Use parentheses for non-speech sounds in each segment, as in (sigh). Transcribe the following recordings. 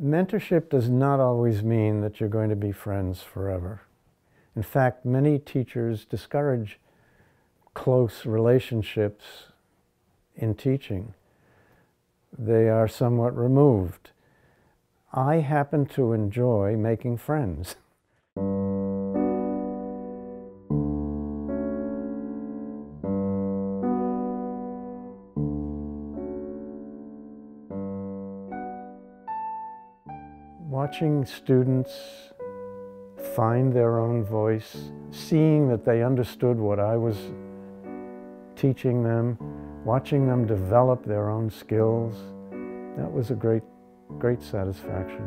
Mentorship does not always mean that you're going to be friends forever. In fact, many teachers discourage close relationships in teaching. They are somewhat removed. I happen to enjoy making friends. (laughs) Watching students find their own voice, seeing that they understood what I was teaching them, watching them develop their own skills, that was a great, great satisfaction.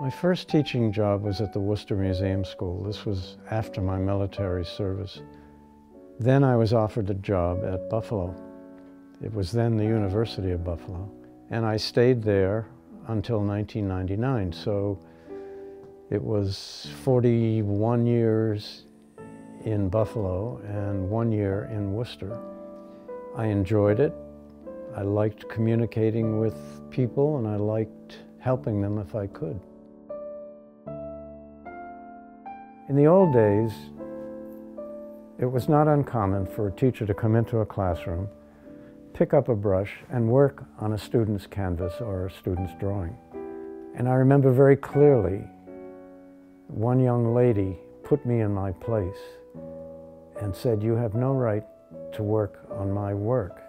My first teaching job was at the Worcester Museum School. This was after my military service. Then I was offered a job at Buffalo. It was then the University of Buffalo. And I stayed there until 1999. So it was 41 years in Buffalo and one year in Worcester. I enjoyed it. I liked communicating with people and I liked helping them if I could. In the old days, it was not uncommon for a teacher to come into a classroom, pick up a brush, and work on a student's canvas or a student's drawing. And I remember very clearly one young lady put me in my place and said, you have no right to work on my work.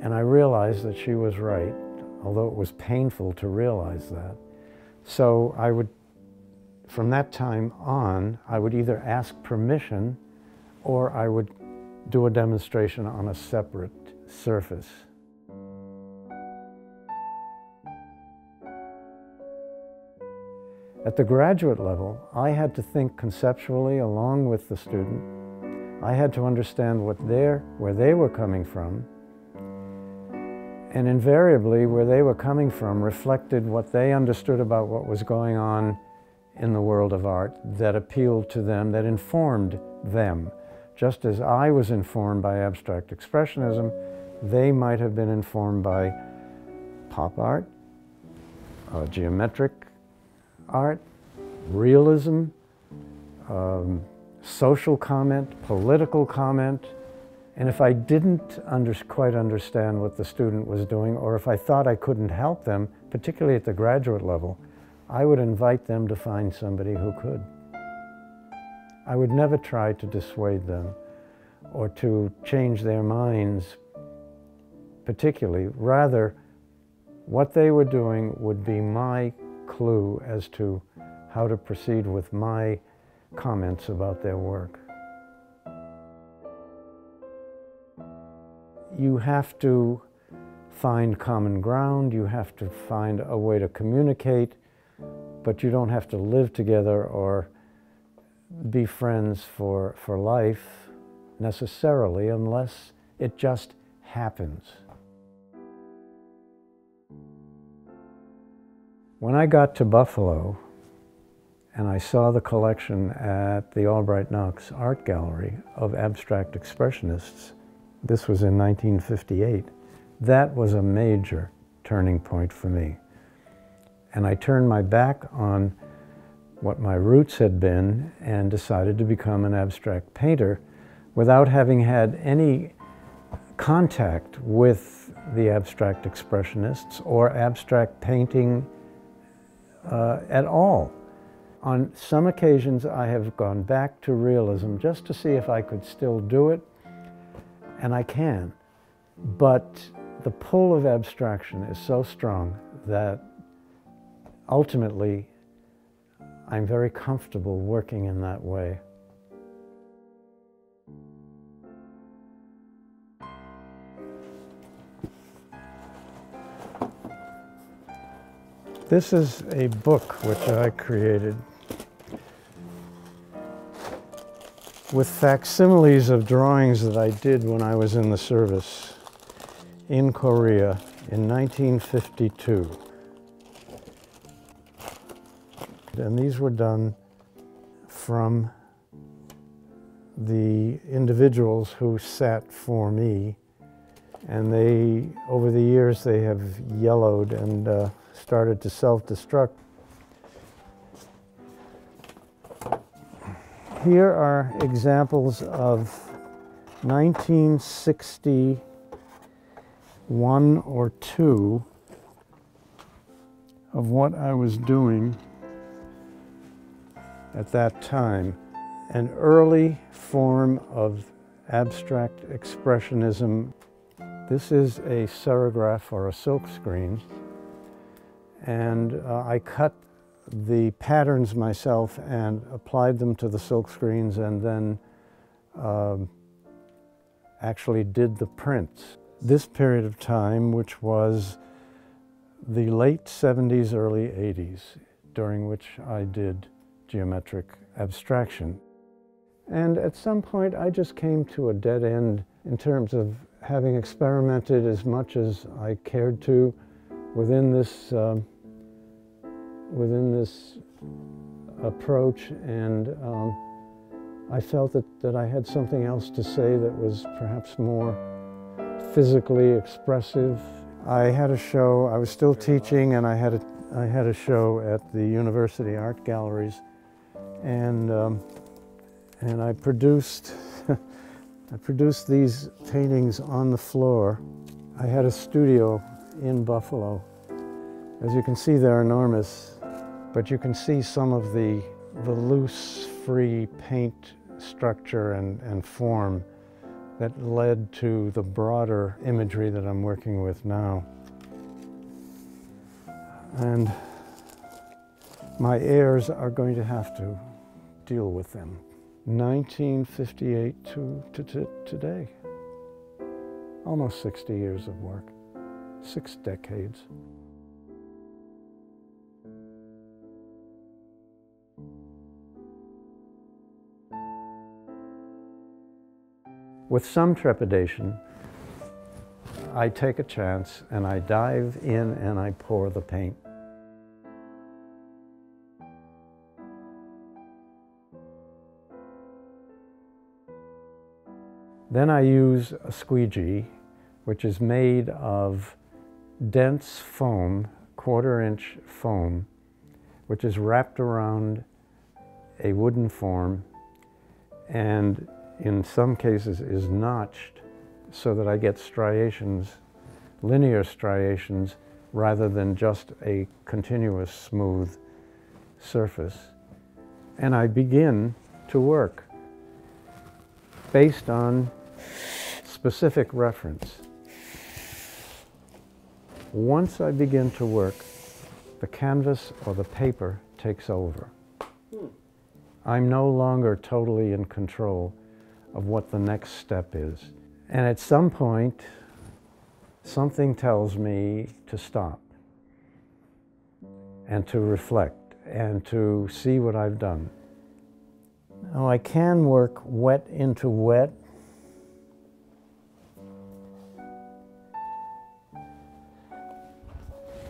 And I realized that she was right, although it was painful to realize that. So I would, from that time on, I would either ask permission or I would do a demonstration on a separate surface. At the graduate level, I had to think conceptually along with the student. I had to understand what where they were coming from. And invariably, where they were coming from reflected what they understood about what was going on in the world of art that appealed to them, that informed them. Just as I was informed by abstract expressionism, they might have been informed by pop art, uh, geometric art, realism, um, social comment, political comment, and if I didn't under, quite understand what the student was doing, or if I thought I couldn't help them, particularly at the graduate level, I would invite them to find somebody who could. I would never try to dissuade them or to change their minds particularly. Rather, what they were doing would be my clue as to how to proceed with my comments about their work. You have to find common ground, you have to find a way to communicate, but you don't have to live together or be friends for, for life necessarily unless it just happens. When I got to Buffalo and I saw the collection at the Albright Knox Art Gallery of abstract expressionists, this was in 1958, that was a major turning point for me. And I turned my back on what my roots had been and decided to become an abstract painter without having had any contact with the abstract expressionists or abstract painting uh, at all. On some occasions, I have gone back to realism just to see if I could still do it, and I can. But the pull of abstraction is so strong that ultimately I'm very comfortable working in that way. This is a book which I created with facsimiles of drawings that I did when I was in the service in Korea in 1952. And these were done from the individuals who sat for me And they, over the years, they have yellowed and uh, started to self-destruct. Here are examples of 1961 or 2 of what I was doing at that time. An early form of abstract expressionism. This is a serigraph or a silk screen and uh, I cut the patterns myself and applied them to the silk screens and then uh, actually did the prints. This period of time, which was the late 70s, early 80s, during which I did geometric abstraction. And at some point, I just came to a dead end in terms of having experimented as much as I cared to within this, uh, within this approach. And um, I felt that, that I had something else to say that was perhaps more physically expressive. I had a show, I was still teaching, and I had a, I had a show at the University Art Galleries. And um, and I produced, (laughs) I produced these paintings on the floor. I had a studio in Buffalo. As you can see, they're enormous, but you can see some of the, the loose, free paint structure and, and form that led to the broader imagery that I'm working with now. And my heirs are going to have to deal with them. 1958 to, to, to today. Almost 60 years of work, six decades. With some trepidation, I take a chance and I dive in and I pour the paint. Then I use a squeegee, which is made of dense foam, quarter inch foam, which is wrapped around a wooden form and in some cases is notched so that I get striations, linear striations, rather than just a continuous smooth surface. And I begin to work based on specific reference. Once I begin to work, the canvas or the paper takes over. Hmm. I'm no longer totally in control of what the next step is. And at some point, something tells me to stop and to reflect and to see what I've done. Now I can work wet into wet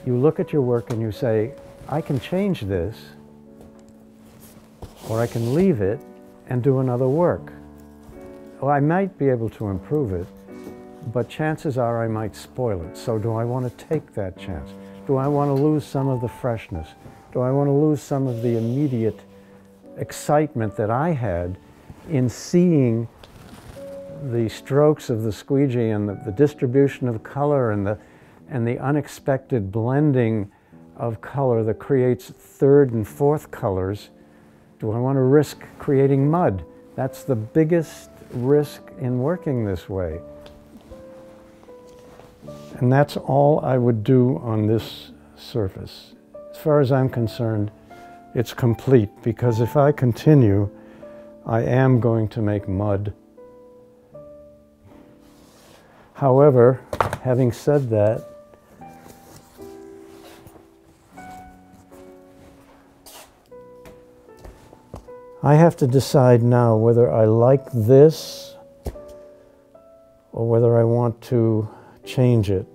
you look at your work and you say, I can change this, or I can leave it and do another work. Well, I might be able to improve it, but chances are I might spoil it. So do I want to take that chance? Do I want to lose some of the freshness? Do I want to lose some of the immediate excitement that I had in seeing the strokes of the squeegee and the, the distribution of color and the and the unexpected blending of color that creates third and fourth colors, do I want to risk creating mud? That's the biggest risk in working this way. And that's all I would do on this surface. As far as I'm concerned, it's complete because if I continue, I am going to make mud. However, having said that, I have to decide now whether I like this or whether I want to change it.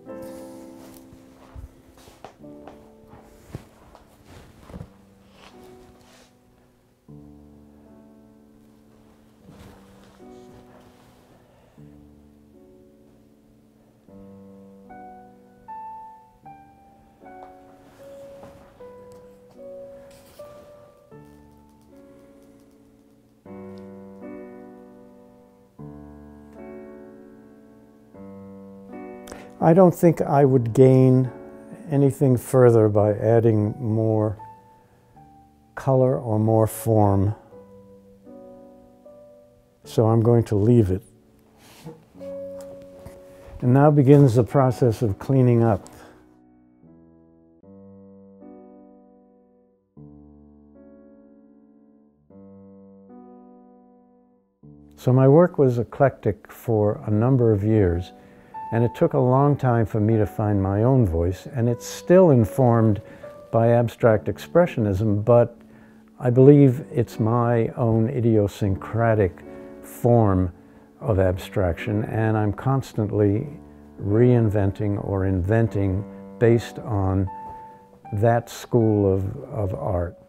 I don't think I would gain anything further by adding more color or more form. So I'm going to leave it. And now begins the process of cleaning up. So my work was eclectic for a number of years, and it took a long time for me to find my own voice, and it's still informed by abstract expressionism, but I believe it's my own idiosyncratic form of abstraction, and I'm constantly reinventing or inventing based on that school of, of art.